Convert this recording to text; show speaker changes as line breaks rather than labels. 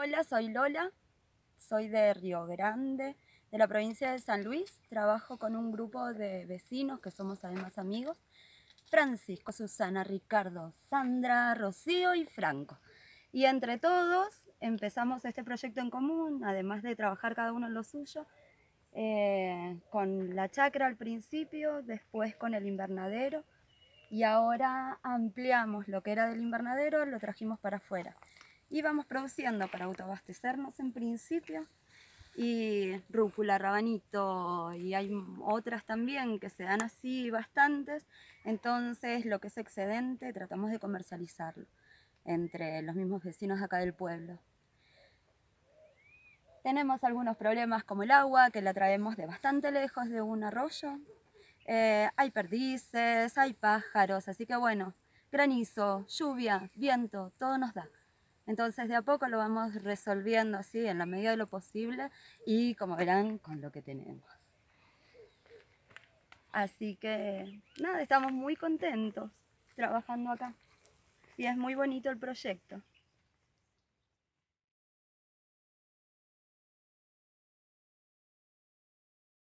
Hola, soy Lola, soy de Río Grande, de la provincia de San Luis. Trabajo con un grupo de vecinos que somos además amigos. Francisco, Susana, Ricardo, Sandra, Rocío y Franco. Y entre todos empezamos este proyecto en común, además de trabajar cada uno en lo suyo, eh, con la chacra al principio, después con el invernadero y ahora ampliamos lo que era del invernadero, lo trajimos para afuera y vamos produciendo para autoabastecernos en principio y rúcula, rabanito y hay otras también que se dan así bastantes, entonces lo que es excedente tratamos de comercializarlo entre los mismos vecinos acá del pueblo. Tenemos algunos problemas como el agua, que la traemos de bastante lejos de un arroyo. Eh, hay perdices, hay pájaros, así que bueno, granizo, lluvia, viento, todo nos da. Entonces de a poco lo vamos resolviendo así en la medida de lo posible y como verán con lo que tenemos. Así que nada, estamos muy contentos trabajando acá y es muy bonito el proyecto.